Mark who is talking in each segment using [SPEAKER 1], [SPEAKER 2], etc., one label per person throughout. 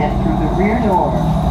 [SPEAKER 1] exit through the rear door.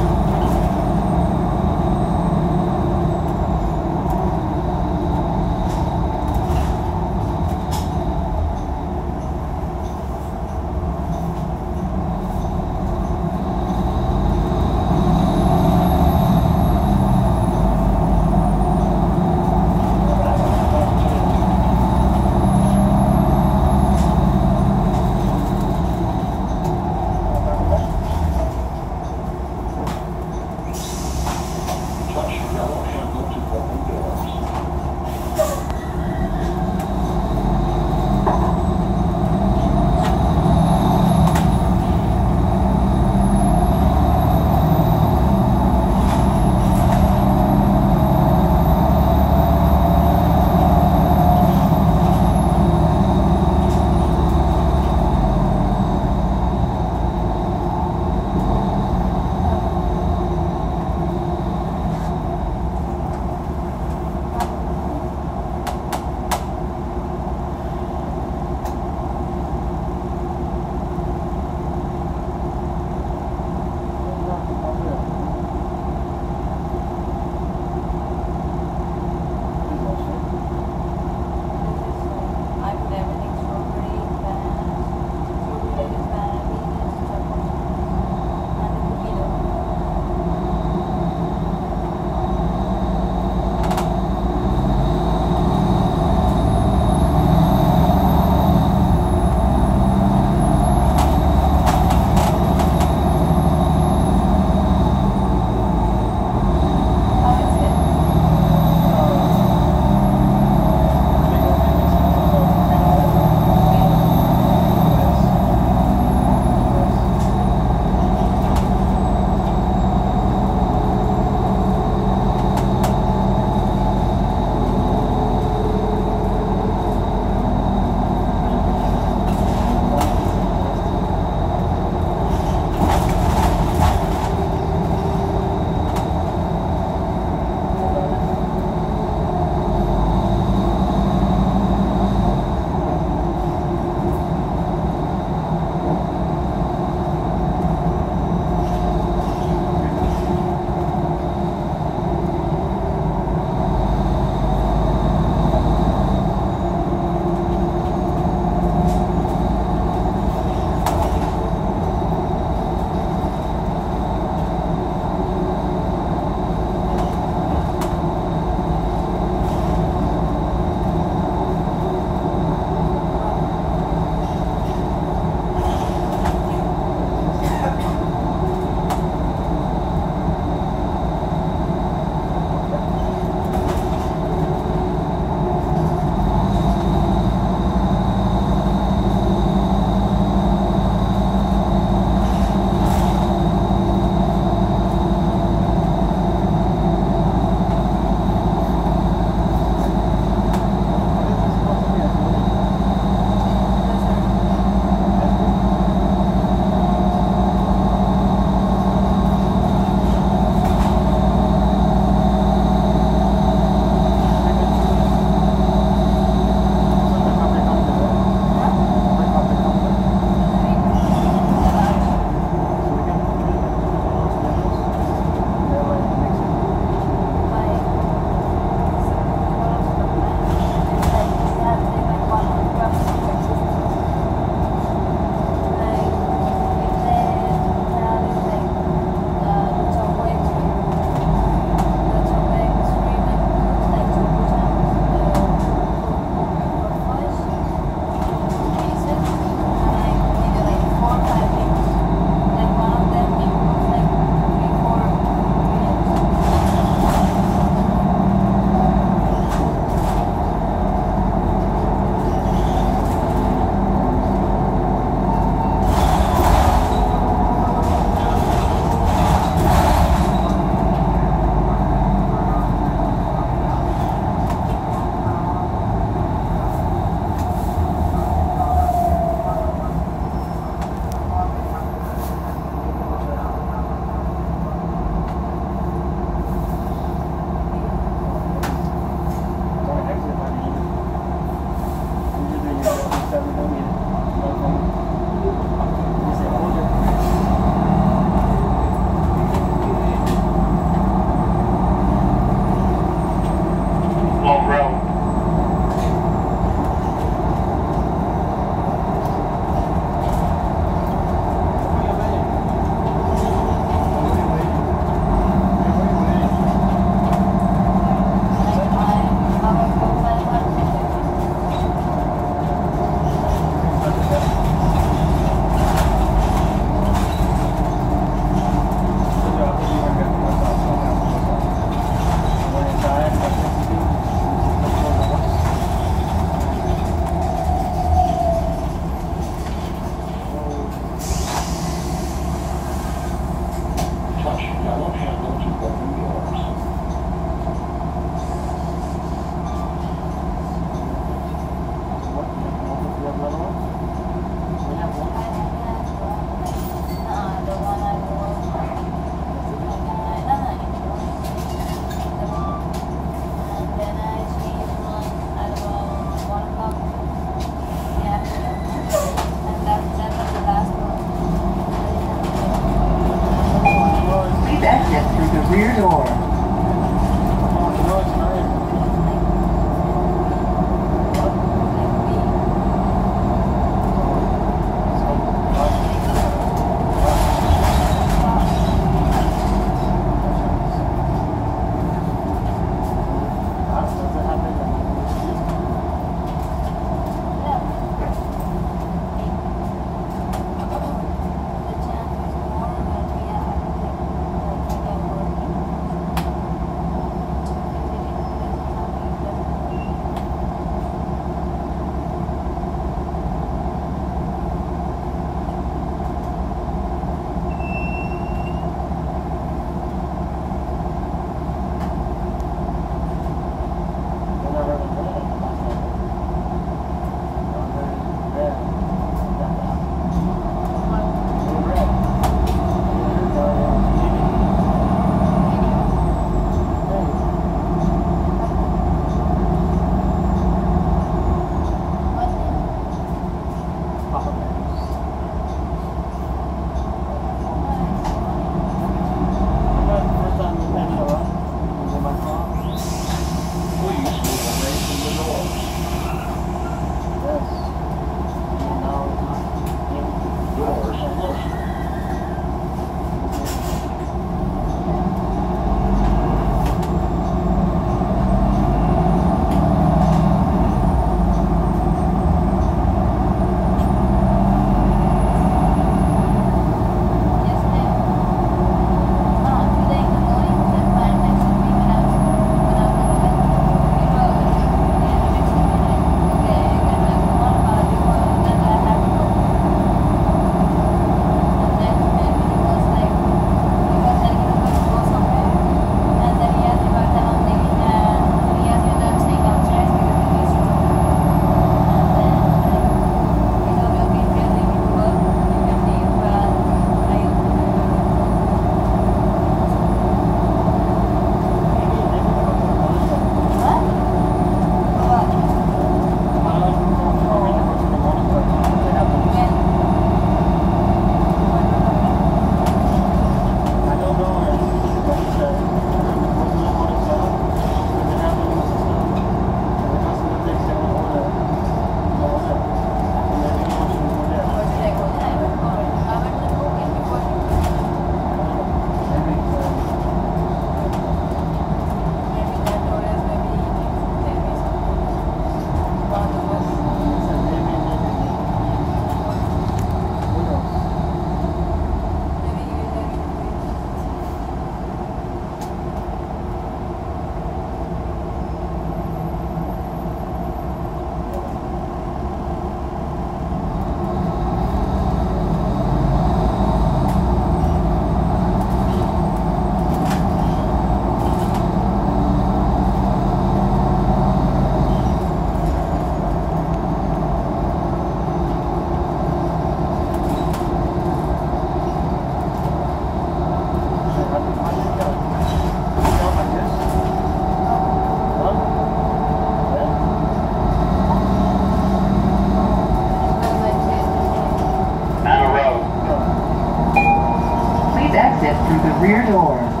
[SPEAKER 1] Through the rear door.